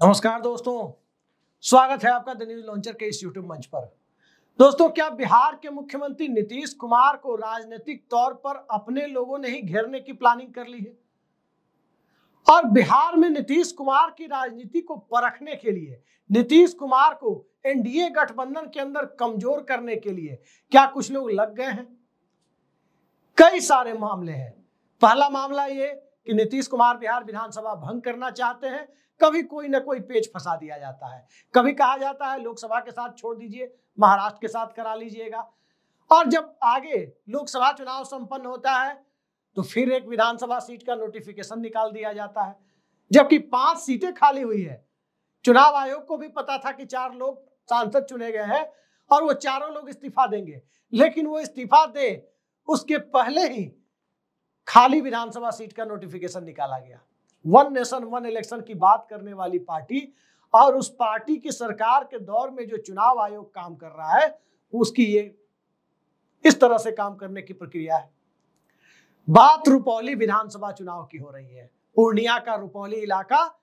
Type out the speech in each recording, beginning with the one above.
नमस्कार दोस्तों, स्वागत है आपका द न्यूज़ लॉन्चर के इस यूट्यूब मंच पर। दोस्तों, क्या बिहार के मुख्यमंत्री नीतीश कुमार को राजनीतिक तौर पर अपने लोगों ने ही घेरने की प्लानिंग कर ली है? और बिहार में नीतीश कुमार की राजनीति को परखने के लिए, नीतीश कुमार को एनडीए गठबंधन के अंदर कमज़ोर करने के लिए क्या कुछ लोग लग गए हैं? कई सारे मामले हैं। पहला मामला ये कि नीतीश कुमार बिहार विधानसभा भंग करना चाहते हैं कभी कोई ना कोई पेज फंसा दिया जाता है। कभी कहा जाता है, लोकसभा के साथ छोड़ दीजिए, महाराष्ट्र के साथ करा लीजिएगा। और जब आगे लोकसभा चुनाव संपन्न होता है तो फिर एक विधानसभा सीट का नोटिफिकेशन निकाल दिया जाता है। जबकि पाँच सीटें खाली हुई है। चुनाव आयोग को भी पता था कि चार लोग सांसद चुने गए हैं और वो चारों लोग इस्तीफा देंगे। लेकिन वो इस्तीफा दे, उसके पहले ही खाली विधानसभा सीट का नोटिफिकेशन निकाला गया। वन नेशन, वन इलेक्शन की बात करने वाली पार्टी और उस पार्टी की सरकार के दौर में जो चुनाव आयोग काम कर रहा है, उसकी ये इस तरह से काम करने की प्रक्रिया है। बात रुपौली विधानसभा चुनाव की हो रही है। पूर्णिया का रुपौली इलाका,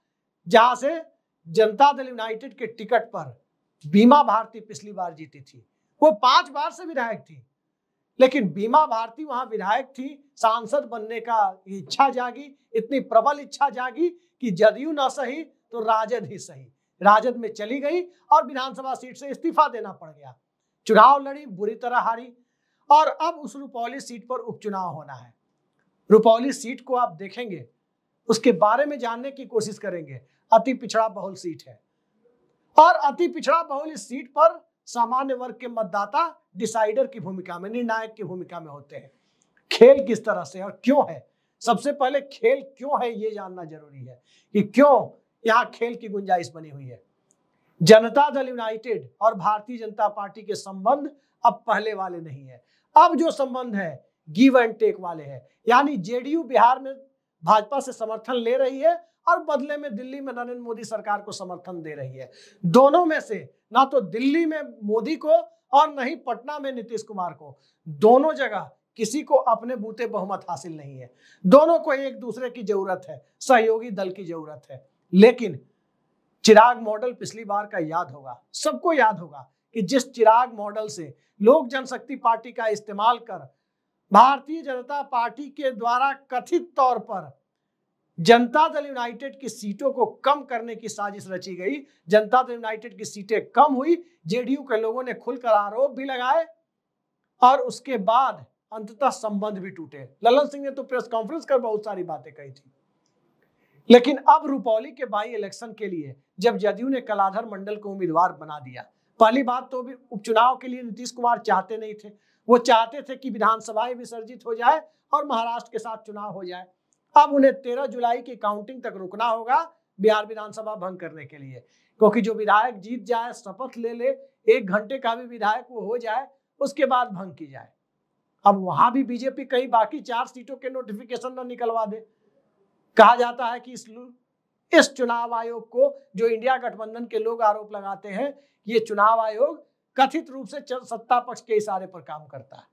जहाँ से जनता दल यूनाइटेड के टिकट पर बीमा भारती पिछली बार जीती थी। वो पाँच बार से विधायक थी। लेकिन बीमा भारती वहाँ विधायक थी, सांसद बनने का इच्छा जागी, इतनी प्रबल इच्छा जागी कि जदयू न सही तो राजद ही सही। राजद में चली गई और विधानसभा सीट से इस्तीफा देना पड़ गया। चुनाव लड़ी, बुरी तरह हारी और अब उस रुपौली सीट पर उपचुनाव होना है। रुपौली सीट को आप देखेंगे, उसके बारे में जानने की कोशिश करेंगे। अति पिछड़ा बहुल सीट है। और अति पिछड़ा बहुल इस सीट पर सामान्य वर्ग के मतदाता डिसाइडर की भूमिका में, निर्णायक की भूमिका में होते हैं। खेल किस तरह से और क्यों है? सबसे पहले खेल क्यों है ये जानना ज़रूरी है कि क्यों यहाँ खेल की गुंजाइश बनी हुई है। जनता दल यूनाइटेड और भारतीय जनता पार्टी के संबंध अब पहले वाले नहीं है। अब जो संबंध है गिव एंड टेक वाले हैं। यानी जेडीयू बिहार में भाजपा से समर्थन ले रही है और बदले में दिल्ली में नरेंद्र मोदी सरकार को समर्थन दे रही है। दोनों में से, ना तो दिल्ली में मोदी को और न ही पटना में नीतीश कुमार को। दोनों जगह किसी को अपने बूते बहुमत हासिल नहीं है। दोनों को एक दूसरे की ज़रूरत है, सहयोगी दल की ज़रूरत है। लेकिन चिराग मॉडल पिछली बार का याद होगा, सबको याद होगा कि जिस चिराग मॉडल से लोक जनशक्ति पार्टी का इस्तेमाल कर भारतीय जनता पार्टी के द्वारा कथित तौर पर जनता दल यूनाइटेड की सीटों को कम करने की साजिश रची गई। जनता दल यूनाइटेड की सीटें कम हुई, जेडीयू के लोगों ने खुलकर आरोप भी लगाए और उसके बाद अंततः संबंध भी टूटे। ललन सिंह ने तो प्रेस कॉन्फ्रेंस कर बहुत सारी बातें कही थी। लेकिन अब रुपौली के बाई इलेक्शन के लिए जब जदयू ने कलाधर मंडल को उम्मीदवार बना दिया, पहली बात तो भी उपचुनाव के लिए नीतीश कुमार चाहते नहीं थे। वो चाहते थे कि विधानसभाएँ विसर्जित हो जाए और महाराष्ट्र के साथ चुनाव हो जाए। अब उन्हें तेरह जुलाई की काउंटिंग तक रुकना होगा बिहार विधानसभा भंग करने के लिए। क्योंकि जो विधायक जीत जाए, शपथ ले ले, एक घंटे का भी विधायक वो हो जाए, उसके बाद भंग की जाए। अब वहाँ भी बीजेपी कहीं बाकी चार सीटों के नोटिफिकेशन न निकलवा दे। कहा जाता है कि इस इस चुनाव आयोग को, जो इंडिया गठबंधन के लोग आरोप लगाते हैं, ये चुनाव आयोग कथित रूप से सत्ता पक्ष के इशारे पर काम करता है।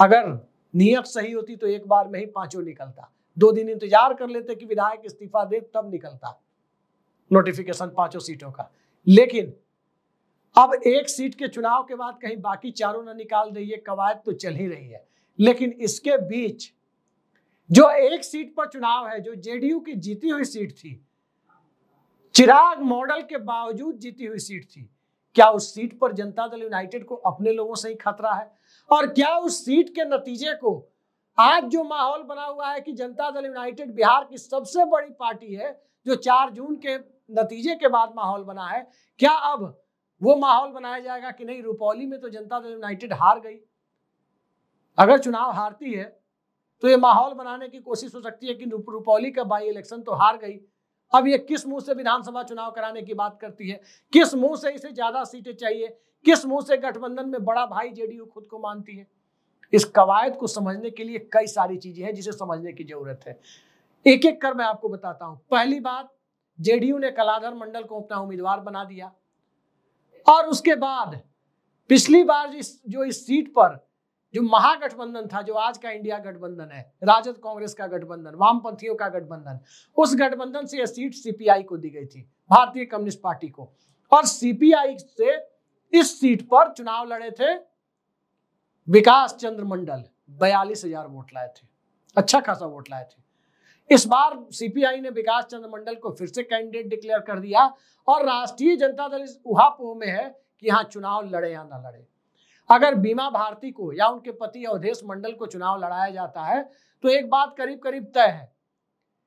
अगर नियत सही होती तो एक बार में ही पाँचों निकलता। दो दिन इंतज़ार कर लेते कि विधायक इस्तीफा दे, तब निकलता। नोटिफिकेशन पाँचों सीटों का। लेकिन, अब एक सीट के चुनाव के बाद कहीं बाकी चारों न निकाल दे ये कवायद तो चल ही रही है। लेकिन इसके बीच, जो एक सीट पर चुनाव है, जो जेडीयू की जीती हुई सीट थी, चिराग मॉडल के बावजूद जीती हुई सीट थी, क्या उस सीट पर जनता दल यूनाइटेड को अपने लोगों से ही खतरा है? और क्या उस सीट के नतीजे को आज जो माहौल बना हुआ है कि जनता दल यूनाइटेड बिहार की सबसे बड़ी पार्टी है, जो चार जून के नतीजे के बाद माहौल बना है, क्या अब वो माहौल बनाया जाएगा कि नहीं? रुपौली में तो जनता दल यूनाइटेड हार गई। अगर चुनाव हारती है तो ये माहौल बनाने की कोशिश हो सकती है कि रुपौली का बाई इलेक्शन तो हार गई। अब ये किस मुँह से विधानसभा चुनाव कराने की बात करती है? किस मुँह से इसे ज़्यादा सीटें चाहिए? किस मुँह से गठबंधन में बड़ा भाई जेडीयू खुद को मानती है? इस कवायद को समझने के लिए कई सारी चीज़ें हैं जिसे समझने की ज़रूरत है। एक एक कर मैं आपको बताता हूँ। पहली बात, जेडीयू ने कलाधर मंडल को अपना उम्मीदवार बना दिया। और उसके बाद, पिछली बार जिस, जो इस सीट पर जो महागठबंधन था, जो आज का इंडिया गठबंधन है, राजद कांग्रेस का गठबंधन, वामपंथियों का गठबंधन, उस गठबंधन से यह सीट सीपीआई को दी गई थी, भारतीय कम्युनिस्ट पार्टी को। और सीपीआई से इस सीट पर चुनाव लड़े थे विकास चंद्र मंडल बयालीस हज़ार वोट लाए थे। अच्छा खासा वोट लाए थे। इस बार सीपीआई ने विकास चंद्र मंडल को फिर से कैंडिडेट डिक्लेयर कर दिया और राष्ट्रीय जनता दल इस उहापोह में है कि यहाँ चुनाव लड़े या ना लड़े। अगर बीमा भारती को या उनके पति अवधेश मंडल को चुनाव लड़ाया जाता है तो एक बात करीब करीब तय है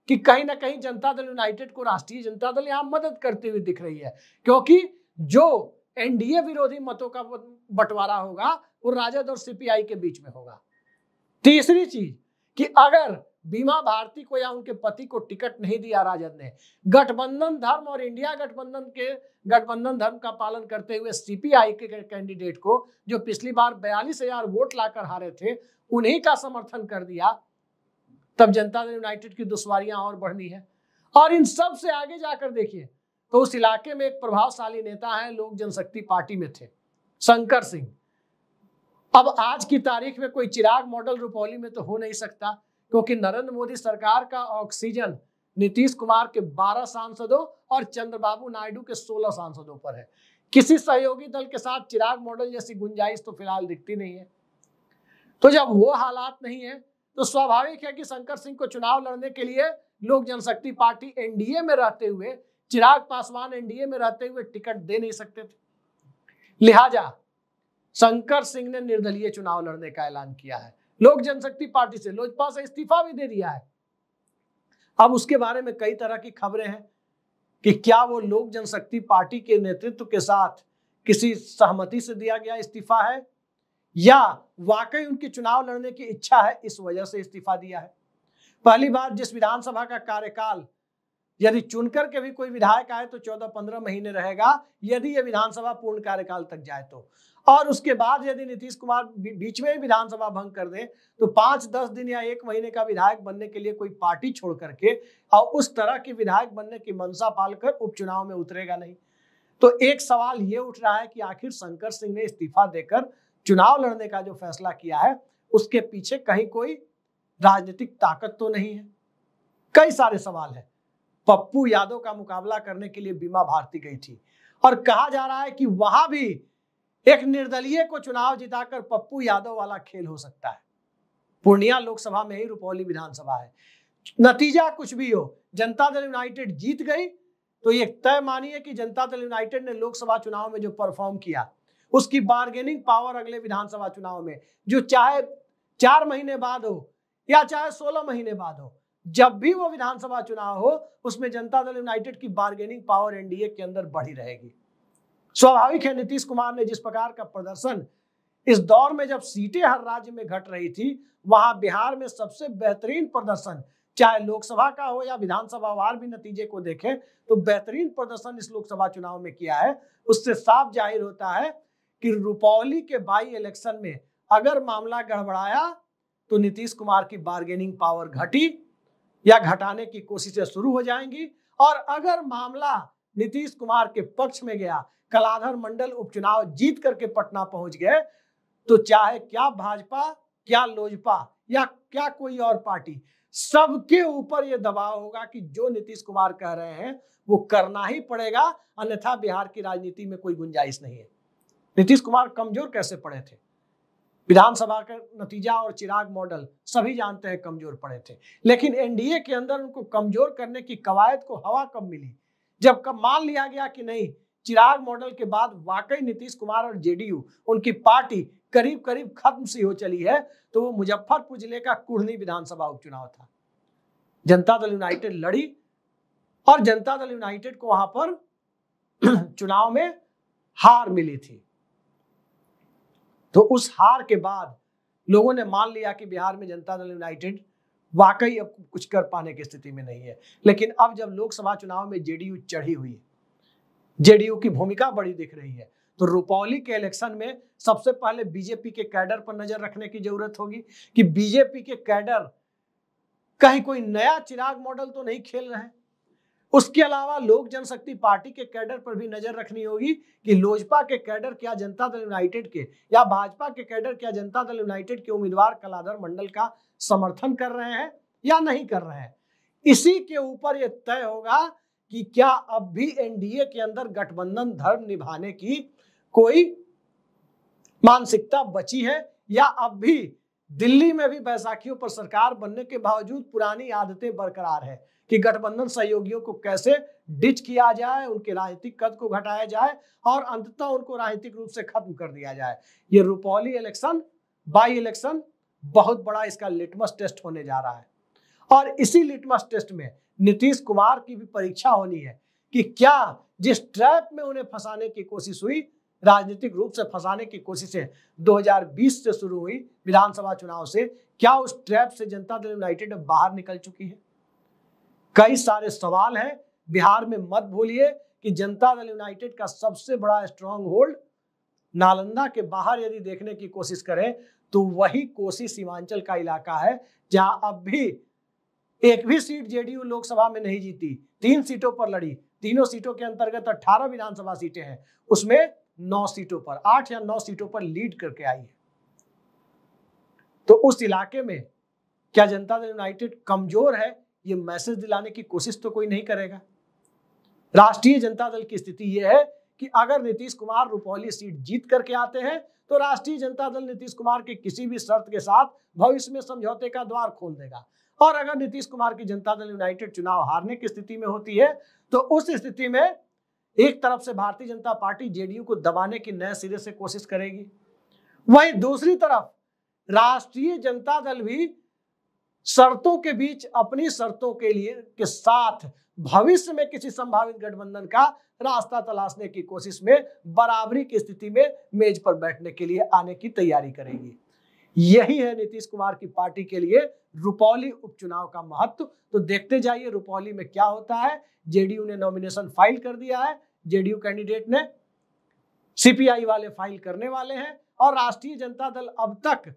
कि कहीं ना कहीं जनता दल यूनाइटेड को राष्ट्रीय जनता दल यहाँ मदद करती हुई दिख रही है, क्योंकि जो एनडीए विरोधी मतों का बंटवारा होगा, वो राजद और सीपीआई के बीच में होगा। तीसरी चीज़ कि अगर बीमा भारती को या उनके पति को टिकट नहीं दिया राजद ने, गठबंधन धर्म और इंडिया गठबंधन के, गठबंधन धर्म का पालन करते हुए सीपीआई के कैंडिडेट को, जो पिछली बार बयालीस हज़ार वोट लाकर हारे थे, उन्हीं का समर्थन कर दिया, तब जनता दल यूनाइटेड की दुश्वारियाँ और बढ़नी है। और इन सबसे आगे जाकर देखिए तो उस इलाके में एक प्रभावशाली नेता है, लोक जनशक्ति पार्टी में थे। शंकर सिंह। अब आज की तारीख में कोई चिराग मॉडल रुपौली में तो हो नहीं सकता, क्योंकि नरेंद्र मोदी सरकार का ऑक्सीजन नीतीश कुमार के 12 सांसदों और चंद्रबाबू नायडू के 16 सांसदों पर है। किसी सहयोगी दल के साथ चिराग मॉडल जैसी गुंजाइश तो फ़िलहाल दिखती नहीं है। तो जब वो हालात नहीं है तो स्वाभाविक है कि शंकर सिंह को चुनाव लड़ने के लिए लोक जनशक्ति पार्टी एनडीए में रहते हुए, चिराग पासवान एनडीए में रहते हुए टिकट दे नहीं सकते थे। लिहाजा शंकर सिंह ने निर्दलीय चुनाव लड़ने का ऐलान किया है। लोक जनशक्ति पार्टी से लोजपा से इस्तीफा भी दे दिया है। अब उसके बारे में कई तरह की खबरें हैं कि क्या वो लोक जनशक्ति पार्टी के नेतृत्व के साथ किसी सहमति से दिया गया इस्तीफा है? या वाकई उनकी चुनाव लड़ने की इच्छा है, इस वजह से इस्तीफा दिया है? पहली बार जिस विधानसभा का कार्यकाल यदि चुनकर के भी कोई विधायक आए तो चौदह पंद्रह महीने रहेगा, यदि यह विधानसभा पूर्ण कार्यकाल तक जाए तो। और उसके बाद यदि नीतीश कुमार बीच में विधानसभा भंग कर दे तो पाँच, दस दिन या एक महीने का विधायक बनने के लिए कोई पार्टी छोड़ करके, और उस तरह के विधायक बनने की मंशा पालकर उपचुनाव में उतरेगा नहीं। तो एक सवाल ये उठ रहा है कि आखिर शंकर सिंह ने इस्तीफा देकर चुनाव लड़ने का जो फैसला किया है, उसके पीछे कहीं कोई राजनीतिक ताकत तो नहीं है? कई सारे सवाल है। पप्पू यादव का मुकाबला करने के लिए बीमा भारती गई थी। और कहा जा रहा है कि वहाँ भी एक निर्दलीय को चुनाव जिताकर पप्पू यादव वाला खेल हो सकता है। पूर्णिया लोकसभा में ही रुपौली विधानसभा है। नतीजा कुछ भी हो, जनता दल यूनाइटेड जीत गई तो ये तय मानिए कि जनता दल यूनाइटेड ने लोकसभा चुनाव में जो परफॉर्म किया, उसकी बार्गेनिंग पावर अगले विधानसभा चुनाव में, जो चाहे चार महीने बाद हो या चाहे सोलह महीने बाद हो जब भी वो विधानसभा चुनाव हो, उसमें जनता दल यूनाइटेड की बार्गेनिंग पावर एनडीए के अंदर बढ़ी रहेगी। स्वाभाविक है, नीतीश कुमार ने जिस प्रकार का प्रदर्शन इस दौर में जब सीटें हर राज्य में घट रही थी, वहाँ बिहार में सबसे बेहतरीन प्रदर्शन, चाहे लोकसभा का हो या विधानसभा वार भी नतीजे को देखें तो बेहतरीन प्रदर्शन इस लोकसभा चुनाव में किया है। उससे साफ़ ज़ाहिर होता है कि रुपौली के बाई इलेक्शन में अगर मामला गड़बड़ाया तो नीतीश कुमार की बार्गेनिंग पावर घटी। या घटाने की कोशिशें शुरू हो जाएँगी। और अगर मामला नीतीश कुमार के पक्ष में गया, कलाधर मंडल उपचुनाव जीत करके पटना पहुँच गए तो चाहे क्या भाजपा, क्या लोजपा, या क्या कोई और पार्टी, सबके ऊपर यह दबाव होगा कि जो नीतीश कुमार कह रहे हैं, वो करना ही पड़ेगा, अन्यथा बिहार की राजनीति में कोई गुंजाइश नहीं है। नीतीश कुमार कमज़ोर कैसे पड़े थे? विधानसभा का नतीजा और चिराग मॉडल सभी जानते हैं कमज़ोर पड़े थे। लेकिन एनडीए के अंदर उनको कमज़ोर करने की कवायद को हवा कब मिली? जब कब मान लिया गया कि नहीं, चिराग मॉडल के बाद वाकई नीतीश कुमार और जेडीयू, उनकी पार्टी करीब करीब खत्म सी हो चली है तो वो मुजफ्फरपुर ज़िले का कुढ़नी विधानसभा उपचुनाव था। जनता दल यूनाइटेड लड़ी और जनता दल यूनाइटेड को वहाँ पर चुनाव में हार मिली थी। तो उस हार के बाद लोगों ने मान लिया कि बिहार में जनता दल यूनाइटेड वाकई अब कुछ कर पाने की स्थिति में नहीं है। लेकिन अब जब लोकसभा चुनाव में जेडीयू चढ़ी हुई है, जेडीयू की भूमिका बड़ी दिख रही है तो रुपौली के इलेक्शन में सबसे पहले बीजेपी के कैडर पर नज़र रखने की ज़रूरत होगी कि बीजेपी के कैडर कहीं कोई नया चिराग मॉडल तो नहीं खेल रहे उसके अलावा लोक जनशक्ति पार्टी के कैडर पर भी नज़र रखनी होगी कि लोजपा के कैडर क्या जनता दल यूनाइटेड के या भाजपा के कैडर क्या जनता दल यूनाइटेड के उम्मीदवार कलाधर मंडल का समर्थन कर रहे हैं या नहीं कर रहे हैं? इसी के ऊपर यह तय होगा कि क्या अब भी एनडीए के अंदर गठबंधन धर्म निभाने की कोई मानसिकता बची है या अब भी दिल्ली में भी बैसाखियों पर सरकार बनने के बावजूद पुरानी आदतें बरकरार है कि गठबंधन सहयोगियों को कैसे डिच किया जाए, उनके राजनीतिक कद को घटाया जाए और अंततः उनको राजनीतिक रूप से खत्म कर दिया जाए। ये रुपौली इलेक्शन, बाई इलेक्शन बहुत बड़ा इसका लिटमस टेस्ट होने जा रहा है। और इसी लिटमस टेस्ट में नीतीश कुमार की भी परीक्षा होनी है कि क्या जिस ट्रैप में उन्हें फंसाने की कोशिश हुई राजनीतिक रूप से फंसाने की कोशिशें 2020 से शुरू हुई विधानसभा चुनाव से। क्या उस ट्रैप से जनता दल यूनाइटेड बाहर निकल चुकी है? कई सारे सवाल हैं। बिहार में मत भूलिए कि जनता दल यूनाइटेड का सबसे बड़ा स्ट्रांग होल्ड नालंदा के बाहर यदि देखने की कोशिश करें तो वही कोसी सीमांचल का इलाका है, जहाँ अब भी एक भी सीट जेडीयू लोकसभा में नहीं जीती। तीन सीटों पर लड़ी। तीनों सीटों के अंतर्गत अठारह विधानसभा सीटें हैं। उसमें नौ सीटों पर, आठ या नौ सीटों पर लीड करके आई है। तो उस इलाके में क्या जनता दल यूनाइटेड कमज़ोर है? ये मैसेज दिलाने की कोशिश तो कोई नहीं करेगा। राष्ट्रीय जनता दल की स्थिति यह है कि अगर नीतीश कुमार रुपौली सीट जीत करके आते हैं तो राष्ट्रीय जनता दल नीतीश कुमार के किसी भी शर्त के साथ भविष्य में समझौते का द्वार खोल देगा। और अगर नीतीश कुमार की जनता दल यूनाइटेड चुनाव हारने की स्थिति में होती है तो उस स्थिति में एक तरफ़ से भारतीय जनता पार्टी जेडीयू को दबाने की नए सिरे से कोशिश करेगी। वहीं दूसरी तरफ़ राष्ट्रीय जनता दल भी शर्तों के बीच अपनी शर्तों के लिए, के साथ भविष्य में किसी संभावित गठबंधन का रास्ता तलाशने की कोशिश में, बराबरी की स्थिति में मेज पर बैठने के लिए आने की तैयारी करेगी। यही है नीतीश कुमार की पार्टी के लिए रुपौली उपचुनाव का महत्व। तो देखते जाइए रुपौली में क्या होता है। जेडीयू ने नॉमिनेशन फ़ाइल कर दिया है। जेडीयू कैंडिडेट ने सीपीआई वाले फ़ाइल करने वाले हैं और राष्ट्रीय जनता दल अब तक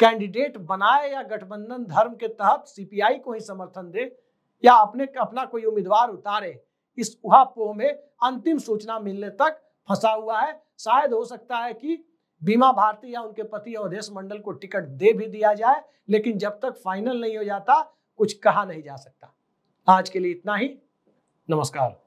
कैंडिडेट बनाए या गठबंधन धर्म के तहत सीपीआई को ही समर्थन दे या अपने, अपना कोई उम्मीदवार उतारे, इस उहापोह में अंतिम सूचना मिलने तक फंसा हुआ है। शायद हो सकता है कि बीमा भारती या उनके पति अवधेश मंडल को टिकट दे भी दिया जाए, लेकिन जब तक फाइनल नहीं हो जाता, कुछ कहा नहीं जा सकता। आज के लिए इतना ही। नमस्कार।